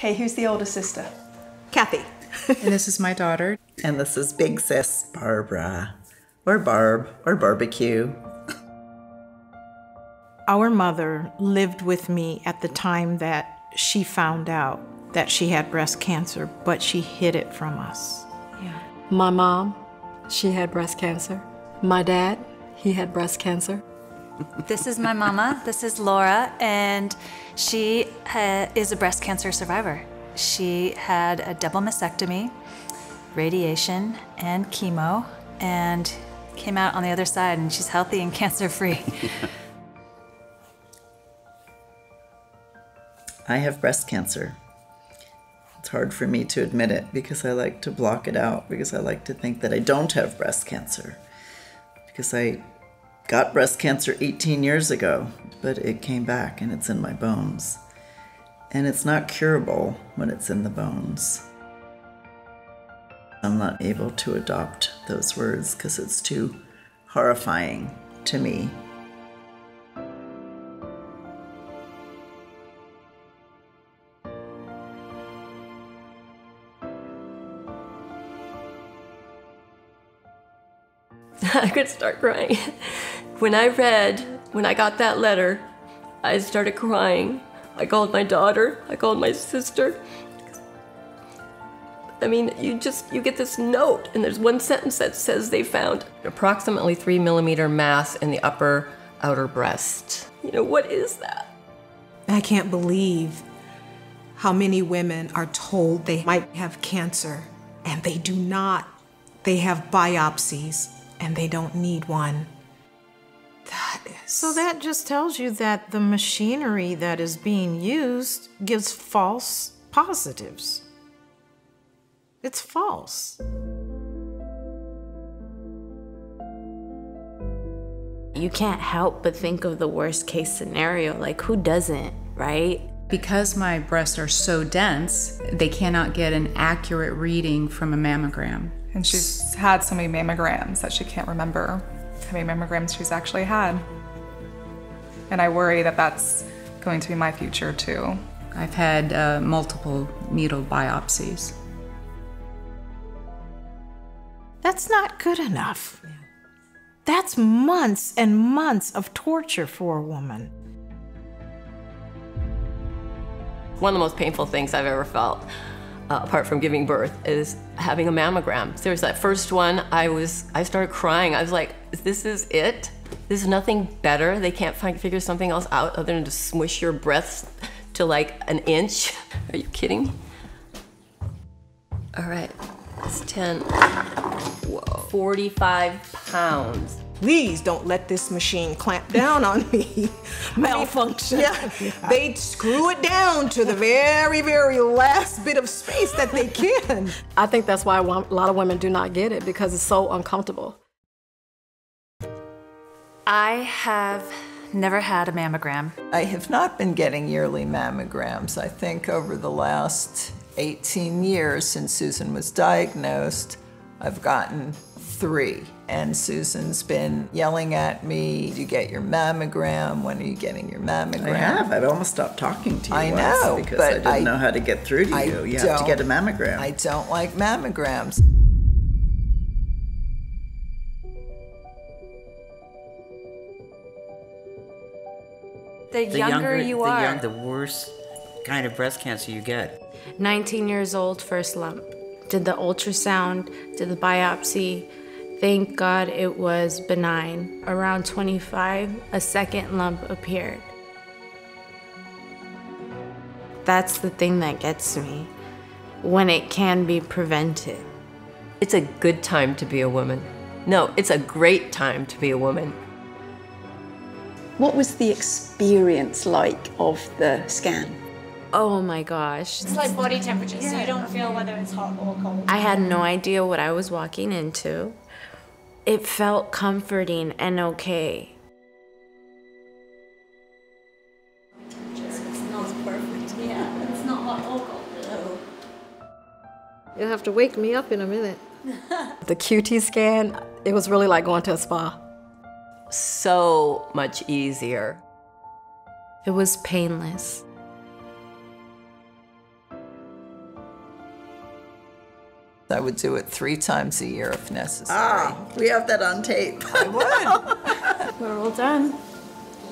Okay, who's the older sister? Kathy. and this is my daughter. And this is Big Sis Barbara, or Barb, or Barbecue. Our mother lived with me at the time that she found out that she had breast cancer, but she hid it from us. Yeah. My mom, she had breast cancer. My dad, he had breast cancer. This is my mama. This is Laura, and she is a breast cancer survivor. She had a double mastectomy, radiation, and chemo, and came out on the other side, and she's healthy and cancer free. I have breast cancer. It's hard for me to admit it because I like to block it out because I like to think that I don't have breast cancer. Because I got breast cancer 18 years ago, but it came back and it's in my bones. And it's not curable when it's in the bones. I'm not able to adopt those words because it's too horrifying to me. I could start crying. When I read, when I got that letter, I started crying. I called my daughter, I called my sister. I mean, you just, you get this note, and there's one sentence that says they found approximately three millimeter mass in the upper outer breast. You know, what is that? I can't believe how many women are told they might have cancer, and they do not. They have biopsies and they don't need one. That is. So that just tells you that the machinery that is being used gives false positives. It's false. You can't help but think of the worst case scenario. Like, who doesn't, right? Because my breasts are so dense, they cannot get an accurate reading from a mammogram. And she's had so many mammograms that she can't remember how many mammograms she's actually had. And I worry that that's going to be my future too. I've had uh, multiple needle biopsies. That's not good enough. That's months and months of torture for a woman. One of the most painful things I've ever felt, uh, apart from giving birth, is having a mammogram. Seriously, that first one, I was, I started crying. I was like, this is it? There's nothing better? They can't find, figure something else out other than to smush your breasts to like an inch? Are you kidding? All right, it's 10. Whoa, 45 pounds. Please don't let this machine clamp down on me. Malfunction. Yeah. They screw it down to the very, very last bit of space that they can. I think that's why a lot of women do not get it because it's so uncomfortable. I have never had a mammogram. I have not been getting yearly mammograms. I think over the last 18 years since Susan was diagnosed, I've gotten three. And Susan's been yelling at me, Do you get your mammogram? When are you getting your mammogram? I have. I've almost stopped talking to you. I know. Because but I didn't I, know how to get through to I you. You have to get a mammogram. I don't like mammograms. The, the younger, you the are, young, the worse kind of breast cancer you get. 19 years old, first lump. Did the ultrasound, did the biopsy. Thank God it was benign. Around 25, a second lump appeared. That's the thing that gets me when it can be prevented. It's a good time to be a woman. No, it's a great time to be a woman. What was the experience like of the scan? Oh my gosh. It's like body temperature, yeah. so you don't feel whether it's hot or cold. I had no idea what I was walking into. It felt comforting and okay. It smells perfect. Yeah, it's not hot or cold. You'll have to wake me up in a minute. the QT scan, it was really like going to a spa. So much easier. It was painless. I would do it three times a year if necessary. Ah, we have that on tape. I would. We're all done.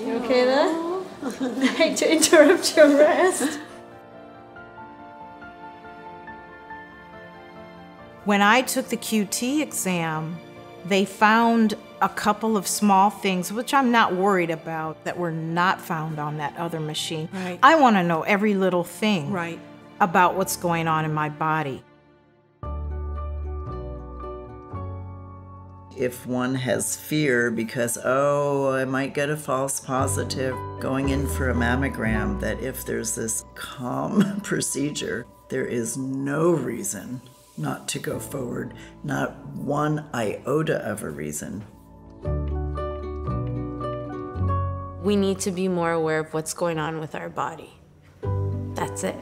You okay there? I hate to interrupt your rest. When I took the QT exam, they found a couple of small things, which I'm not worried about, that were not found on that other machine. Right. I want to know every little thing Right. about what's going on in my body. If one has fear because, oh, I might get a false positive going in for a mammogram, that if there's this calm procedure, there is no reason not to go forward, not one iota of a reason. We need to be more aware of what's going on with our body. That's it.